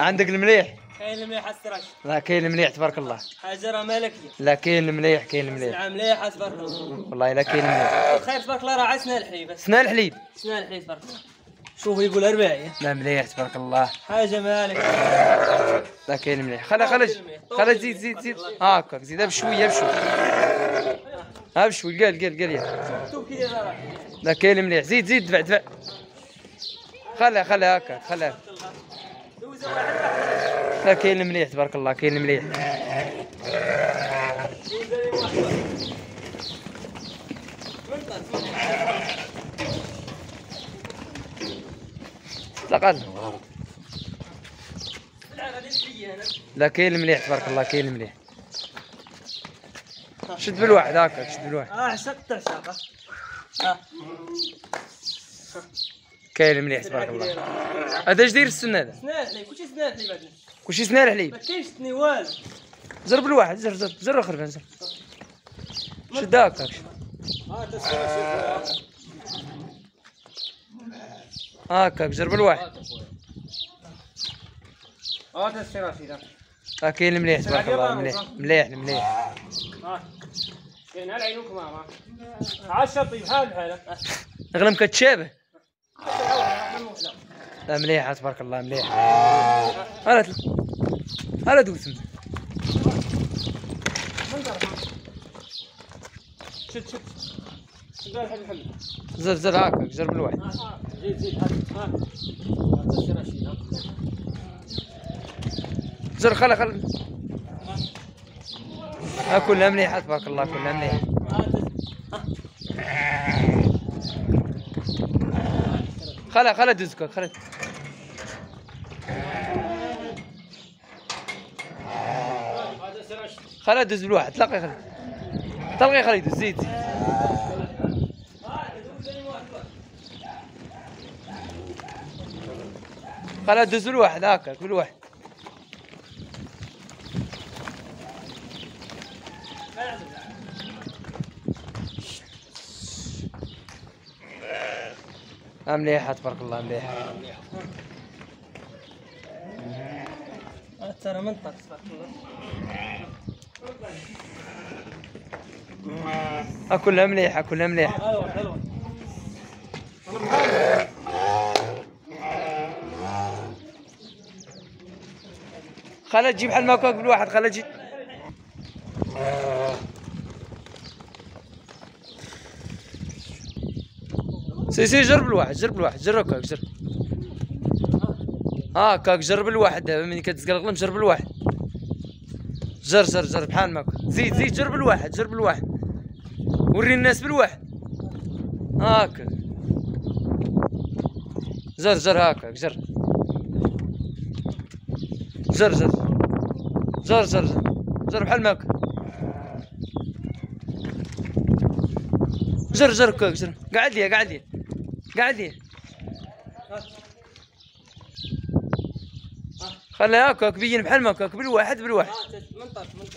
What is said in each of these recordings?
عندك المليح؟ كاين المليح السراج. لا كاين المليح تبارك الله. حجره ملكيه لا كاين المليح كاين المليح. سلعه مليحه تبارك الله. والله لا كاين المليح. الخير تبارك الله راه عسنا الحليب. سنا الحليب. سنا الحليب تبارك الله. شوف يقول ارباعيه لا مليح تبارك الله. حاجة مالك. لا كاين المليح. خلا خلا خلا زيد زيد زيد. هاكاك زيدها بشويه بشويه ها بشوي قال قال قال يا. لا كاين المليح. زيد زيد دفع دفع. خلا خلا هكا خلا لا كاين المليح تبارك الله كاين المليح هنا لا كاين المليح تبارك الله كاين المليح شد بالواحد هكا شد بالواحد. آه عشقت عشاقه آه. كاين المليح تبارك الله. هذا اش داير السن هذا؟ كلشي سنا الحليب عندنا كلشي سنان الحليب. ما كاينش تني والو. زر بالواحد زر زر زر اخر زر. شد هكا آه تسمع هكا زر بالواحد. آه تسمع سيدي. ها كاين المليح تبارك الله مليح مليح مليح كاين على عينك ماما. عشرة طيب حال بحالك اغلم كتشابه. لا مليحة تبارك الله مليحة. هلا تل- هلا انت. شد شد. زر زر هكا زر بالواحد زيد زيد زر خلا خلا ها كلها مليحة تبارك الله كلها مليحة. خلا خلا دوزك خلا خلا دوز بالواحد. تلقي خلا تلقي خلا يدوز زيد. زيد خلا دوز بالواحد هكا بالواحد. آه، مليحة تبارك الله مليحة. ترى منطق تبارك الله ها كلها مليحة كلها مليحة. حلوة حلوة. خلا تجيب بحال ما بالواحد خلا تجي سي سي جرب الواحد جرب الواحد جرب هكاك جرب. هاكاك جرب الواحد دابا ملي كتزقلقلم جرب الواحد. جر جر جر بحال ما كنت. زيد زيد جرب الواحد جرب الواحد. وري الناس بالواحد. هاكاك جر جر هاكاك جر. جر جر. جر جر جر. بحال ماك. جر جر كوك جر. قعد لي قعد لي قعد لي خليها هكاك بين بحال ما هكاك بالواحد بالواحد. منطق منطق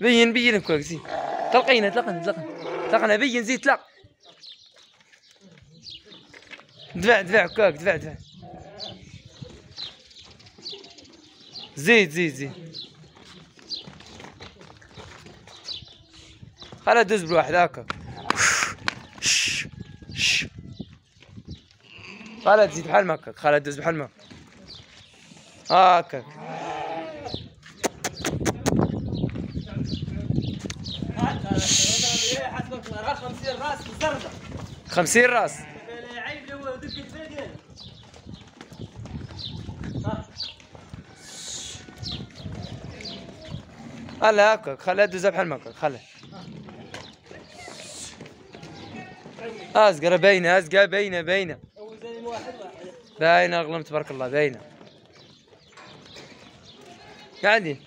بين بين كوك زيد تلقينا تلقنا تلقنا تلقنا بين زيد تلق دفع دفع كوك دفع دفع. زيد زيد زيد. خلا دوز بالواحد هكاك بحال ما هكاك خلا دوز بحال ما هكاك حسبك الله راه 50 راس زرده خمسين راس. هلا هكاك خليها دوز بحال ما هكاك خليها أزقر باينه أزقر باينه باينه باينه أغلم تبارك الله باينه قاعدين.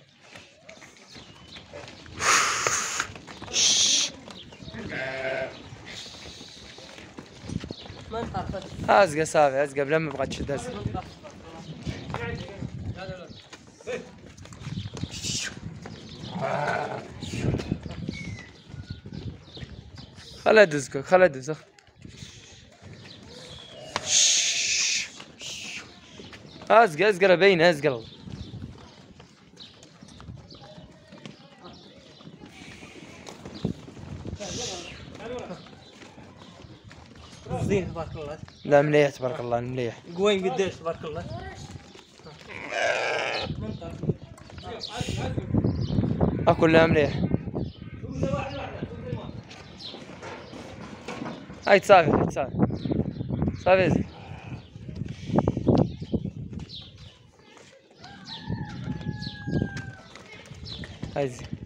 ازقر صافي ازقر بلا ما بغات تشد ازقر خلا دوزك خلا دوز ازقل ازقل باينه ازقل زين تبارك الله. لا مليح تبارك الله مليح. قوين قديش تبارك الله. آه كلها مليح. هاي تصافي تصافي صافي زين هاي زين